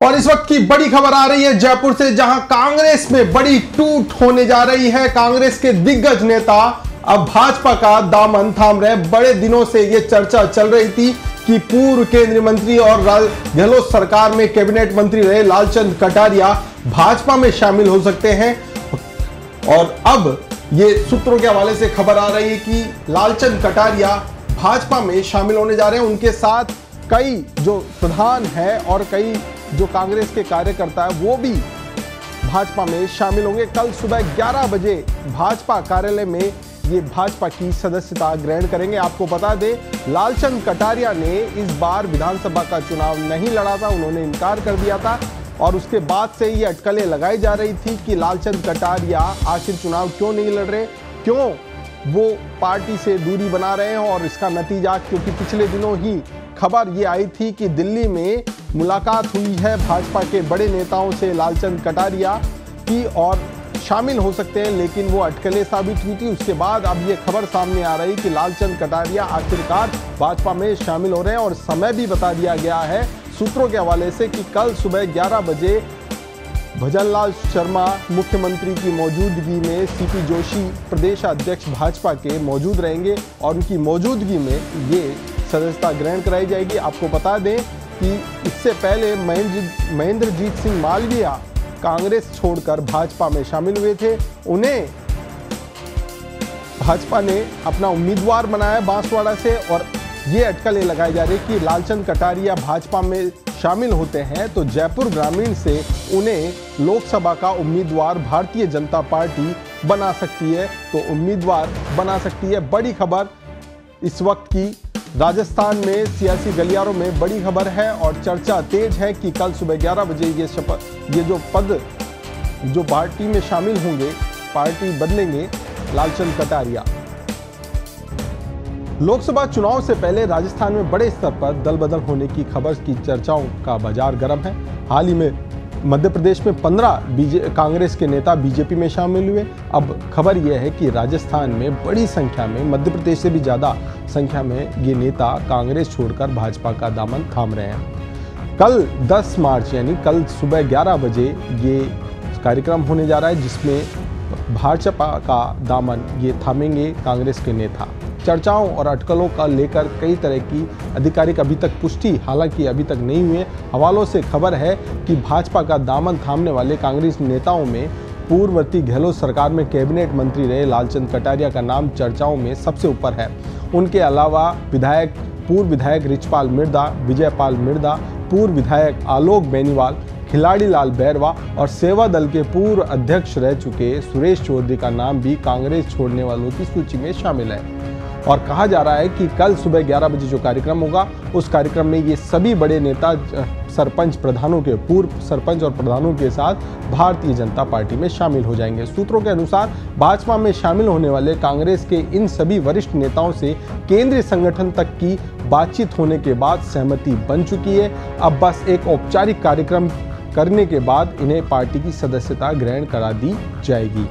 और इस वक्त की बड़ी खबर आ रही है जयपुर से, जहाँ कांग्रेस में बड़ी टूट होने जा रही है। कांग्रेस के दिग्गज नेता अब भाजपा का दामन थाम रहे बड़े दिनों से यह चर्चा चल रही थी कि पूर्व केंद्रीय मंत्री और गहलोत सरकार में कैबिनेट मंत्री रहे लालचंद कटारिया भाजपा में शामिल हो सकते हैं। और अब ये सूत्रों के हवाले से खबर आ रही है कि लालचंद कटारिया भाजपा में शामिल होने जा रहे हैं। उनके साथ कई जो प्रधान है और कई जो कांग्रेस के कार्यकर्ता है, वो भी भाजपा में शामिल होंगे। कल सुबह 11 बजे भाजपा कार्यालय में ये भाजपा की सदस्यता ग्रहण करेंगे। आपको बता दें, लालचंद कटारिया ने इस बार विधानसभा का चुनाव नहीं लड़ा था, उन्होंने इनकार कर दिया था और उसके बाद से ये अटकलें लगाई जा रही थी कि लालचंद कटारिया आखिर चुनाव क्यों नहीं लड़ रहे, क्यों वो पार्टी से दूरी बना रहे हैं और इसका नतीजा, क्योंकि पिछले दिनों ही खबर ये आई थी कि दिल्ली में मुलाकात हुई है भाजपा के बड़े नेताओं से लालचंद कटारिया की और शामिल हो सकते हैं, लेकिन वो अटकलें साबित हुई थी। उसके बाद अब ये खबर सामने आ रही कि लालचंद कटारिया आखिरकार भाजपा में शामिल हो रहे हैं और समय भी बता दिया गया है सूत्रों के हवाले से कि कल सुबह 11 बजे भजनलाल शर्मा मुख्यमंत्री की मौजूदगी में सीपी जोशी प्रदेश अध्यक्ष भाजपा के मौजूद रहेंगे और उनकी मौजूदगी में ये सदस्यता ग्रहण कराई जाएगी। आपको बता दें कि इससे पहले महेंद्र महेंद्रजीत सिंह मालविया कांग्रेस छोड़कर भाजपा में शामिल हुए थे। उन्हें भाजपा ने अपना उम्मीदवार बनाया बांसवाड़ा से और ये अटकलें लगाई जा रही कि लालचंद कटारिया भाजपा में शामिल होते हैं तो जयपुर ग्रामीण से उन्हें लोकसभा का उम्मीदवार भारतीय जनता पार्टी बना सकती है। तो उम्मीदवार बना सकती है। बड़ी खबर इस वक्त की राजस्थान में सियासी गलियारों में बड़ी खबर है और चर्चा तेज है कि कल सुबह 11 बजे ये शपथ, ये जो पद, जो पार्टी में शामिल होंगे, पार्टी बदलेंगे, लालचंद कटारिया। लोकसभा चुनाव से पहले राजस्थान में बड़े स्तर पर दल बदल होने की खबर की चर्चाओं का बाज़ार गर्म है। हाल ही में मध्य प्रदेश में 15 बीजे, कांग्रेस के नेता बीजेपी में शामिल हुए। अब खबर यह है कि राजस्थान में बड़ी संख्या में, मध्य प्रदेश से भी ज़्यादा संख्या में ये नेता कांग्रेस छोड़कर भाजपा का दामन थाम रहे हैं। कल 10 मार्च, यानी कल सुबह 11 बजे ये कार्यक्रम होने जा रहा है, जिसमें भाजपा का दामन ये थामेंगे कांग्रेस के नेता। चर्चाओं और अटकलों का लेकर कई तरह की आधिकारिक अभी तक पुष्टि, हालाँकि अभी तक नहीं हुए हवालों से खबर है कि भाजपा का दामन थामने वाले कांग्रेस नेताओं में पूर्ववर्ती गहलोत सरकार में कैबिनेट मंत्री रहे लालचंद कटारिया का नाम चर्चाओं में सबसे ऊपर है। उनके अलावा विधायक, पूर्व विधायक रिचपाल मिर्दा, विजयपाल मिर्दा, पूर्व विधायक आलोक बेनीवाल, खिलाड़ी लाल बैरवा और सेवा दल के पूर्व अध्यक्ष रह चुके सुरेश चौधरी का नाम भी कांग्रेस छोड़ने वालों की सूची में शामिल है। और कहा जा रहा है कि कल सुबह 11 बजे जो कार्यक्रम होगा, उस कार्यक्रम में ये सभी बड़े नेता सरपंच प्रधानों के, पूर्व सरपंच और प्रधानों के साथ भारतीय जनता पार्टी में शामिल हो जाएँगे। सूत्रों के अनुसार, भाजपा में शामिल होने वाले कांग्रेस के इन सभी वरिष्ठ नेताओं से केंद्रीय संगठन तक की बातचीत होने के बाद सहमति बन चुकी है। अब बस एक औपचारिक कार्यक्रम करने के बाद इन्हें पार्टी की सदस्यता ग्रहण करा दी जाएगी।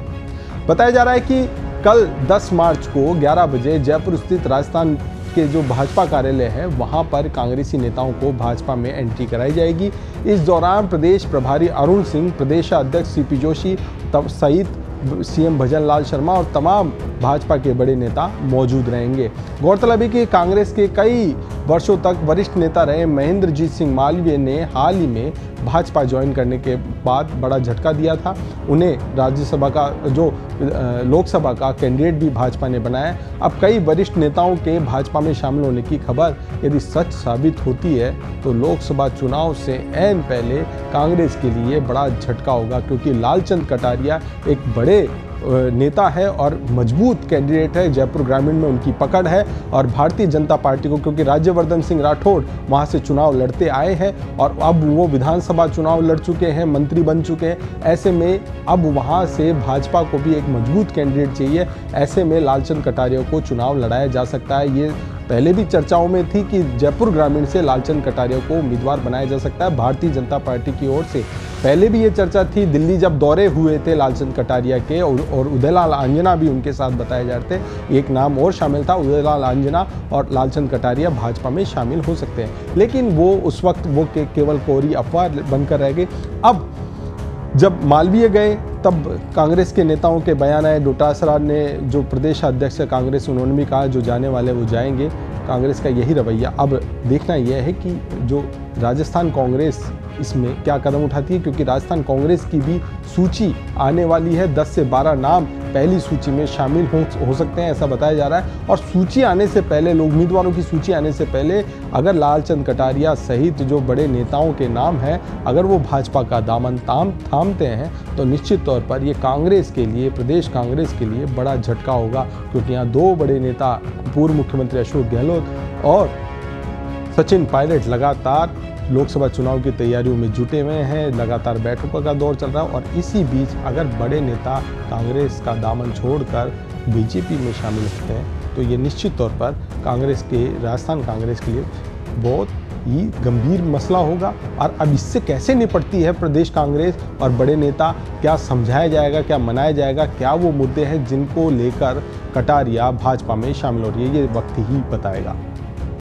बताया जा रहा है कि कल 10 मार्च को 11 बजे जयपुर स्थित राजस्थान के जो भाजपा कार्यालय है, वहाँ पर कांग्रेसी नेताओं को भाजपा में एंट्री कराई जाएगी। इस दौरान प्रदेश प्रभारी अरुण सिंह प्रदेशाध्यक्ष सीपी जोशी सहित सीएम भजन लाल शर्मा और तमाम भाजपा के बड़े नेता मौजूद रहेंगे। गौरतलब है कि कांग्रेस के कई वर्षों तक वरिष्ठ नेता रहे महेंद्रजीत सिंह मालवीय ने हाल ही में भाजपा ज्वाइन करने के बाद बड़ा झटका दिया था। उन्हें राज्यसभा का, जो लोकसभा का कैंडिडेट भी भाजपा ने बनाया। अब कई वरिष्ठ नेताओं के भाजपा में शामिल होने की खबर यदि सच साबित होती है तो लोकसभा चुनाव से एन पहले कांग्रेस के लिए बड़ा झटका होगा, क्योंकि लालचंद कटारिया एक बड़े नेता है और मज़बूत कैंडिडेट है। जयपुर ग्रामीण में उनकी पकड़ है और भारतीय जनता पार्टी को, क्योंकि राज्यवर्धन सिंह राठौड़ वहाँ से चुनाव लड़ते आए हैं और अब वो विधानसभा चुनाव लड़ चुके हैं, मंत्री बन चुके हैं। ऐसे में अब वहाँ से भाजपा को भी एक मज़बूत कैंडिडेट चाहिए। ऐसे में लालचंद कटारिया को चुनाव लड़ाया जा सकता है। ये पहले भी चर्चाओं में थी कि जयपुर ग्रामीण से लालचंद कटारिया को उम्मीदवार बनाया जा सकता है। भारतीय जनता पार्टी की ओर से पहले भी ये चर्चा थी। दिल्ली जब दौरे हुए थे लालचंद कटारिया के और, और उदयलाल आंजना भी उनके साथ बताए जा रहे थे। एक नाम और शामिल था उदयलाल आंजना और लालचंद कटारिया भाजपा में शामिल हो सकते हैं। लेकिन वो उस वक्त वो केवल कोरी अफवाह बनकर रह गए। अब जब मालवीय गए तब कांग्रेस के नेताओं के बयान आए। डोटासरा ने जो प्रदेश अध्यक्ष कांग्रेस उन्होंने भी कहा, जो जाने वाले वो जाएँगे। कांग्रेस का यही रवैया। अब देखना यह है कि जो राजस्थान कांग्रेस इसमें क्या कदम उठाती है? क्योंकि राजस्थान कांग्रेस की भी सूची आने वाली है। 10 से 12 नाम पहली सूची में शामिल हो हो सकते हैं, ऐसा बताया जा रहा है। और सूची आने से पहले, लोग उम्मीदवारों की सूची आने से पहले, अगर लालचंद कटारिया सहित जो बड़े नेताओं के नाम हैं, अगर वो भाजपा का दामन ताम थामते हैं तो निश्चित तौर पर ये कांग्रेस के लिए, प्रदेश कांग्रेस के लिए बड़ा झटका होगा। क्योंकि यहाँ दो बड़े नेता, पूर्व मुख्यमंत्री अशोक गहलोत और सचिन पायलट लगातार लोकसभा चुनाव की तैयारियों में जुटे हुए हैं। लगातार बैठकों का दौर चल रहा है और इसी बीच अगर बड़े नेता कांग्रेस का दामन छोड़कर बीजेपी में शामिल होते हैं तो ये निश्चित तौर पर कांग्रेस के, राजस्थान कांग्रेस के लिए बहुत ही गंभीर मसला होगा। और अब इससे कैसे निपटती है प्रदेश कांग्रेस और बड़े नेता? क्या समझाया जाएगा, क्या मनाया जाएगा, क्या वो मुद्दे हैं जिनको लेकर कटारिया भाजपा में शामिल हो रही है, ये वक्त ही बताएगा।